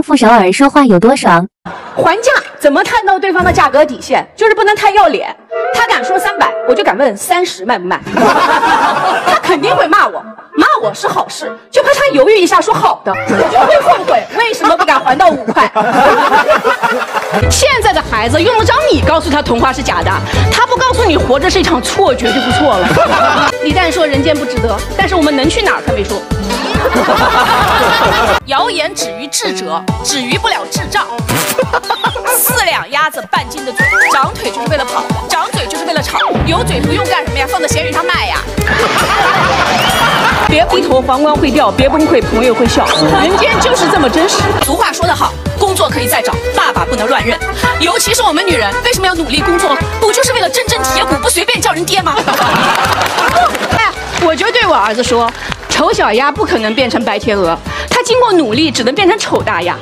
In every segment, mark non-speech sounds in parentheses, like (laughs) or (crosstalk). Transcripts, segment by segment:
听傅首尔说话有多爽。还价怎么探到对方的价格底线？就是不能太要脸。他敢说三百，我就敢问三十卖不卖？(laughs) 他肯定会骂我，骂我是好事，就怕他犹豫一下说好的，我就会后悔为什么不敢还到五块。(laughs) 现在的孩子用得着你告诉他童话是假的，他不告诉你活着是一场错觉就不错了。(laughs) 李诞说人间不值得，但是我们能去哪儿他没说。(laughs) 谣言止于智者，止于不了智障。(laughs) 四两鸭子半斤的嘴，长腿就是为了跑，长嘴就是为了吵。有嘴不用干什么呀？放在闲鱼上卖呀。(laughs) 别低头，皇冠会掉；别崩溃，朋友会笑。人间就是这么真实。俗话说得好，工作可以再找，爸爸不能乱认。尤其是我们女人，为什么要努力工作？不就是为了铮铮铁骨，不随便叫人爹吗？哎，我就对我儿子说。丑小鸭不可能变成白天鹅，它经过努力只能变成丑大鸭。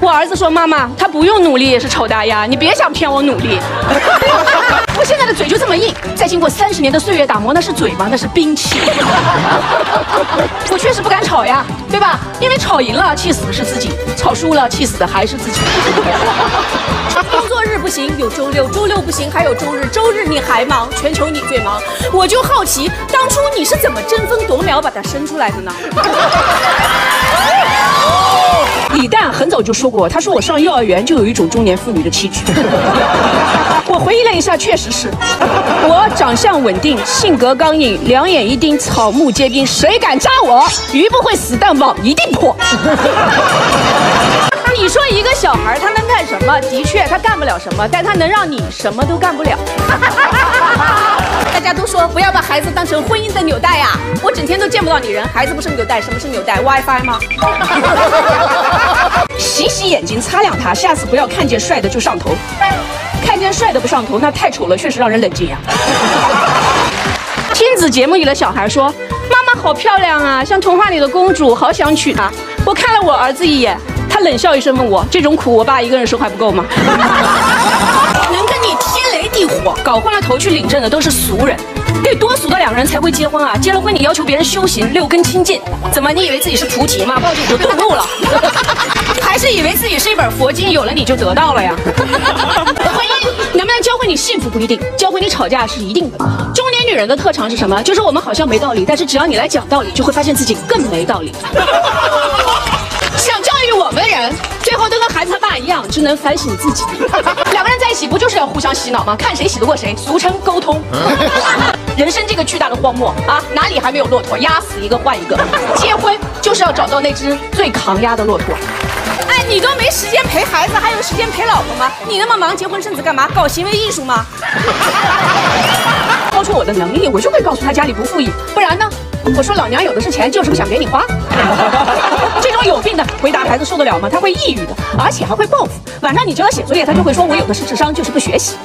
我儿子说：“妈妈，他不用努力也是丑大鸭，你别想骗我努力。”我现在的嘴就这么硬，再经过三十年的岁月打磨，那是嘴吗？那是兵器。我确实不敢吵呀，对吧？因为吵赢了，气死的是自己；吵输了，气死的还是自己。行，有周六；周六不行，还有周日。周日你还忙，全球你最忙。我就好奇，当初你是怎么争分夺秒把它生出来的呢？(laughs) 李诞很早就说过，他说我上幼儿园就有一种中年妇女的气质。(laughs) 我回忆了一下，确实是。我长相稳定，性格刚硬，两眼一盯，草木皆兵，谁敢扎我，鱼不会死，但网一定破。你说一个小孩他能干什么？的确，他干不了什么，但他能让你什么都干不了。(laughs) 大家都说不要把孩子当成婚姻的纽带呀！我整天都见不到你人，孩子不是纽带，什么是纽带？WiFi 吗？(laughs) 洗洗眼睛，擦亮它，下次不要看见帅的就上头，看见帅的不上头，那太丑了，确实让人冷静呀。(laughs) 亲子节目里的小孩说：“妈妈好漂亮啊，像童话里的公主，好想娶她。”我看了我儿子一眼。他冷笑一声问我：“这种苦，我爸一个人受还不够吗？” (laughs) 能跟你天雷地火，搞昏了头去领证的都是俗人，得多俗的两个人才会结婚啊！结了婚你要求别人修行六根清净，怎么你以为自己是菩提吗？抱着你就顿悟了，(laughs) 还是以为自己是一本佛经，有了你就得到了呀？(laughs) 婚姻能不能教会你幸福不一定，教会你吵架是一定的。中年女人的特长是什么？就是我们好像没道理，但是只要你来讲道理，就会发现自己更没道理。只能反省自己。(laughs) 两个人在一起不就是要互相洗脑吗？看谁洗得过谁，俗称沟通。(laughs) 人生这个巨大的荒漠啊，哪里还没有骆驼？压死一个换一个。结婚就是要找到那只最扛压的骆驼。哎，你都没时间陪孩子，还有时间陪老婆吗？你那么忙，结婚生子干嘛？搞行为艺术吗？(laughs) 超出我的能力，我就会告诉他家里不富裕，不然呢？我说老娘有的是钱，就是不想给你花。这种有病的回答孩子受得了吗？他会抑郁的，而且还会报复。晚上你教他写作业，他就会说：“我有的是智商，就是不学习。”